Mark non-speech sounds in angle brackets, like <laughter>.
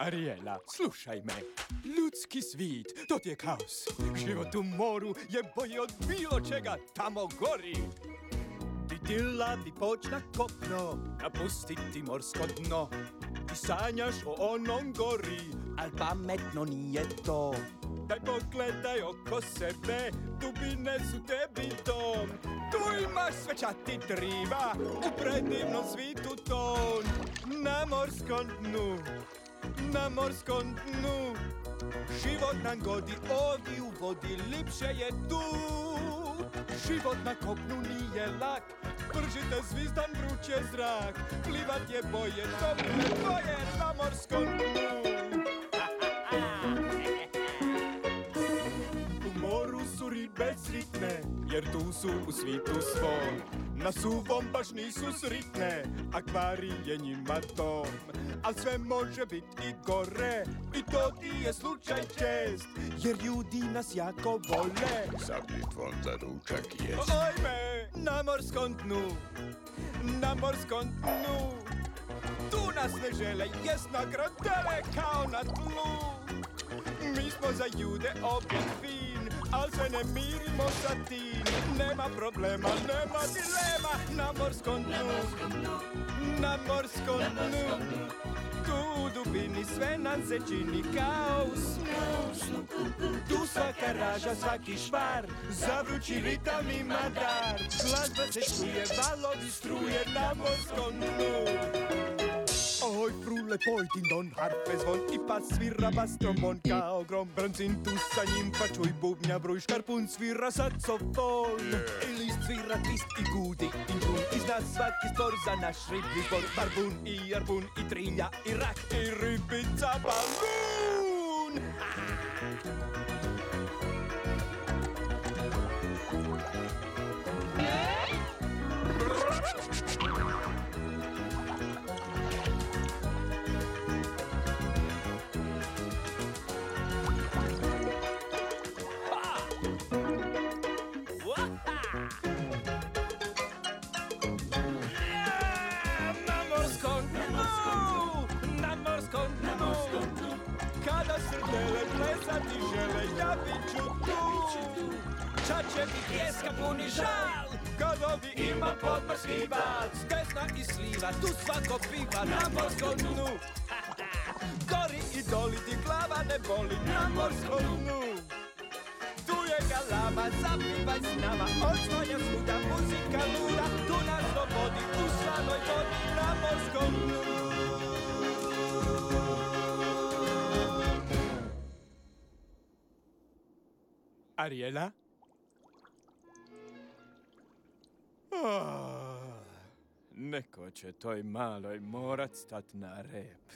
Ariela, slušaj me. Ljudski svit, to ti je kaos. Život u moru je bolji od bilo čega tamo gori. Ti tila bi poć na kopno, napustiti morsko dno. Ti sanjaš o onom gori, al pametno nije to. Daj pogledaj oko sebe, dubine su tebi dom. Tu imaš sve ča ti triba, u predivnom svitu ton. Na morskom dnu, na morskom dnu. Život nam godi ovdje u vodi, lipše je tu. Život na kopnu nije lak, Pržite zvizdan vruće zrak, plivat je boje, tople tvoje na morskom dnu. U moru su ribe sritne, jer tu su u svitu svom. Na suvom baš nisu sritne, akvarij je njima dom. Al sve može biti i gore, i to ti je slučaj čest, jer ljudi nas jako vole. Zabritvom za ručak jest. Ojme, na morskom dnu, na morskom dnu. Tu nas ne žele, jest na grodele kao na tlu. Mi smo za jude opet fin, ne mirimo sa tim. Nema problema, nema dilema, na morskom dnu, na morskom dnu. Tu u dubini sve nam se čini kao u snu. Tu svaka raža, svaki švar, zavrući ritam ima dar. Glazba se čuje, valovi struje na morskom dnu. Oj, frule, pojtin don, harfe zvon i pas svira bas trombon kao grom Brancin tu sa njim, pa čuj bubnja bruj, škarpun svira saxofon. I list svira twist i gudi i njun I zna svaki spor za naš riblji zbor Barbun i arbun i trilja i rak i ribica balun Na <laughs> plesati žele, ja bit ću tu. Čače mi pjeska puni žal Kad ovdje ima podmorski bal. S desna i sliva, tu svako piva Na morskom dnu. Gori i doli, ti glava ne boli Na morskom dnu. Tu je galama, zapivaj s nama Ariela? Ah, neko će toj maloj morat stat na rep.